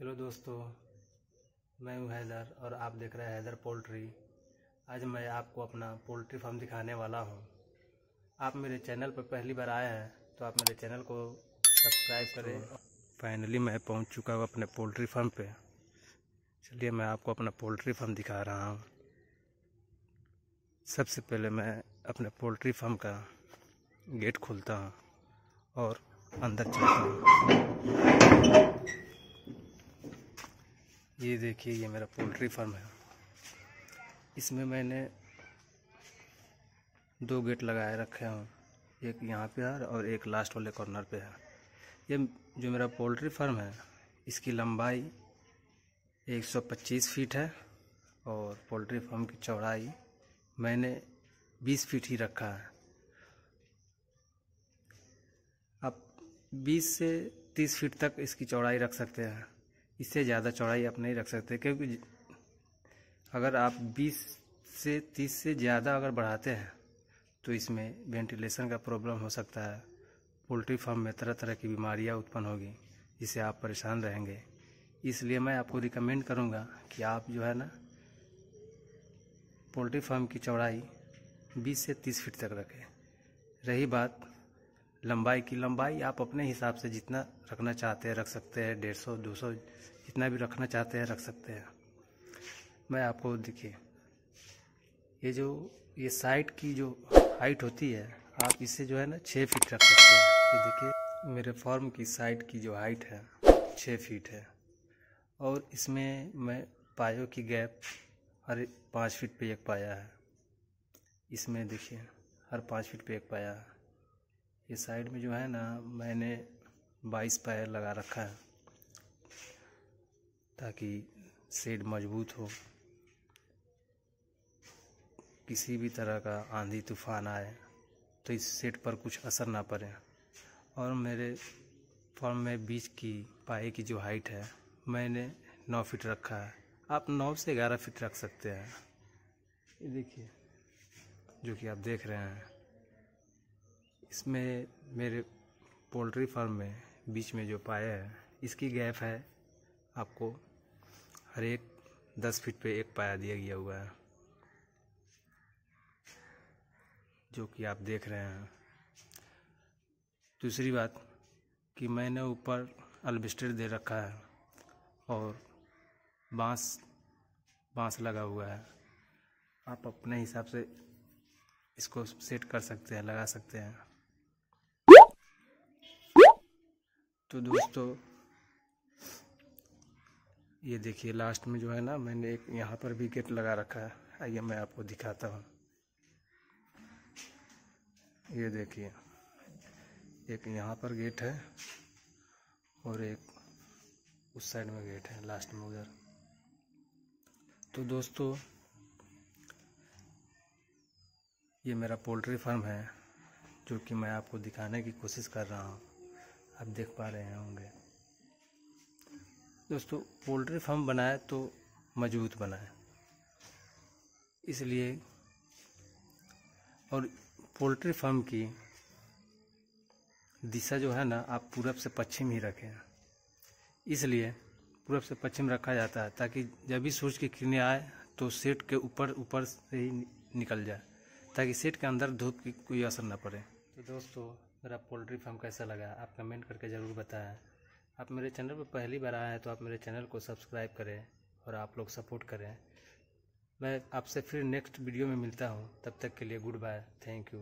Hello दोस्तों मैं हूँ हैदर और आप देख रहे हैं हैदर पोल्ट्री। आज मैं आपको अपना पोल्ट्री फार्म दिखाने वाला हूँ। आप मेरे चैनल पर पहली बार आए हैं तो आप मेरे चैनल को सब्सक्राइब करें। फाइनली मैं पहुँच चुका हूँ अपने पोल्ट्री फार्म पे। चलिए मैं आपको अपना पोल्ट्री फार्म दिखा रहा हूँ। सबसे पहले मैं अपने पोल्ट्री फार्म का गेट खोलता हूँ और अंदर चलता हूँ। ये देखिए, ये मेरा पोल्ट्री फार्म है। इसमें मैंने दो गेट लगाए रखे हैं। एक यहाँ पे है और एक लास्ट वाले कॉर्नर पे है। ये जो मेरा पोल्ट्री फार्म है, इसकी लंबाई 125 फीट है और पोल्ट्री फार्म की चौड़ाई मैंने 20 फीट ही रखा है। आप 20 से 30 फीट तक इसकी चौड़ाई रख सकते हैं। इससे ज़्यादा चौड़ाई आप नहीं रख सकते, क्योंकि अगर आप 20 से 30 से ज़्यादा अगर बढ़ाते हैं तो इसमें वेंटिलेशन का प्रॉब्लम हो सकता है। पोल्ट्री फार्म में तरह तरह की बीमारियाँ उत्पन्न होगी, जिससे आप परेशान रहेंगे। इसलिए मैं आपको रिकमेंड करूँगा कि आप जो है ना, पोल्ट्री फार्म की चौड़ाई 20 से 30 फीट तक रखें। रही बात लंबाई की लंबाई आप अपने हिसाब से जितना रखना चाहते हैं रख सकते हैं, डेढ़ सौ, दो सौ, जितना भी रखना चाहते हैं रख सकते हैं। मैं आपको देखिए, ये जो, ये साइड की जो हाइट होती है, आप इसे जो है ना छः फीट रख सकते हैं। ये देखिए, मेरे फॉर्म की साइड की जो हाइट है छः फीट है। और इसमें मैं पायों की गैप हर पाँच फीट पे एक पाया है। इसमें देखिए, हर पाँच फीट पे एक पाया है। ये साइड में जो है ना, मैंने बाईस पैर लगा रखा है, ताकि सेड मज़बूत हो। किसी भी तरह का आंधी तूफ़ान आए तो इस सेट पर कुछ असर ना पड़े। और मेरे फॉर्म में बीच की, पाए की जो हाइट है, मैंने नौ फीट रखा है। आप नौ से ग्यारह फीट रख सकते हैं। ये देखिए, जो कि आप देख रहे हैं। इसमें मेरे पोल्ट्री फार्म में बीच में जो पाया है, इसकी गैप है। आपको हर एक दस फीट पे एक पाया दिया गया हुआ है, जो कि आप देख रहे हैं। दूसरी बात कि मैंने ऊपर अल्बिस्टर दे रखा है और बाँस बाँस लगा हुआ है। आप अपने हिसाब से इसको सेट कर सकते हैं, लगा सकते हैं। तो दोस्तों, ये देखिए लास्ट में जो है ना, मैंने एक यहाँ पर भी गेट लगा रखा है। आइए मैं आपको दिखाता हूँ। ये देखिए, एक यहाँ पर गेट है और एक उस साइड में गेट है लास्ट में उधर। तो दोस्तों, ये मेरा पोल्ट्री फार्म है, जो कि मैं आपको दिखाने की कोशिश कर रहा हूँ। आप देख पा रहे होंगे। दोस्तों, पोल्ट्री फार्म बनाए तो मज़बूत बनाए इसलिए और पोल्ट्री फार्म की दिशा जो है ना, आप पूरब से पश्चिम ही रखें। इसलिए पूरब से पश्चिम रखा जाता है ताकि जब भी सूरज की किरणें आए तो सेट के ऊपर ऊपर से ही निकल जाए, ताकि सेट के अंदर धूप की कोई असर ना पड़े। तो दोस्तों, मेरा पोल्ट्री फार्म कैसा लगा? आप कमेंट करके ज़रूर बताएँ। आप मेरे चैनल पर पहली बार आए हैं तो आप मेरे चैनल को सब्सक्राइब करें और आप लोग सपोर्ट करें। मैं आपसे फिर नेक्स्ट वीडियो में मिलता हूँ। तब तक के लिए गुड बाय। Thank you.